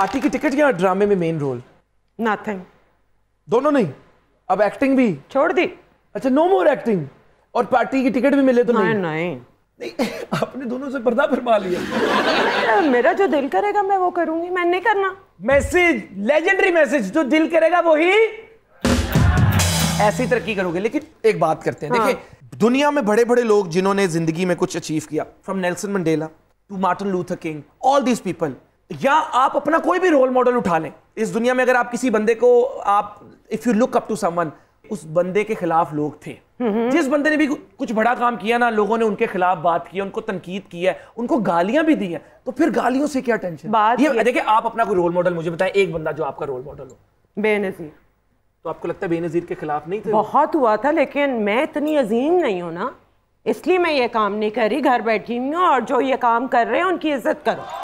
Party की ticket या ड्रामे में मेन रोल नथिंग दोनों नहीं। अब एक्टिंग भी। छोड़ दी। अच्छा नो मोर एक्टिंग और पार्टी की टिकट भी मिले तो नहीं। नहीं। नहीं आपने दोनों से पर्दा फरमा लिया। मेरा जो दिल करेगा मैं वो करूँगी। मैं नहीं करना। मैसेज लेजेंडरी मैसेज जो दिल करेगा वही ऐसी तरक्की करोगे। लेकिन एक बात करते हैं। हाँ। देखिए दुनिया में बड़े बड़े लोग जिन्होंने ज़िंदगी में कुछ अचीव किया from Nelson Mandela to Martin Luther King all these people या आप अपना कोई भी रोल मॉडल उठा लें। इस दुनिया में अगर आप किसी बंदे को आप if you look up to someone उस बंदे के खिलाफ लोग थे। जिस बंदे ने भी कुछ बड़ा काम किया ना लोगों ने उनके खिलाफ बात की उनको तनकीद की है उनको गालियाँ भी दी हैं तो फिर गालियों से क्या टेंशन बात ये देखिए आप अपना कोई रोल मॉडल मुझे बताएँ एक बंदा जो आपका रोल मॉडल हो। बेनजीर। तो आपको लगता है बेनजीर के खिलाफ नहीं थे बहुत हुआ था लेकिन मैं इतनी अजीम नहीं हूँ ना इसलिए मैं ये काम नहीं कर रही घर बैठी हूँ और जो ये काम कर रहे हैं उनकी इज़्ज़त करो।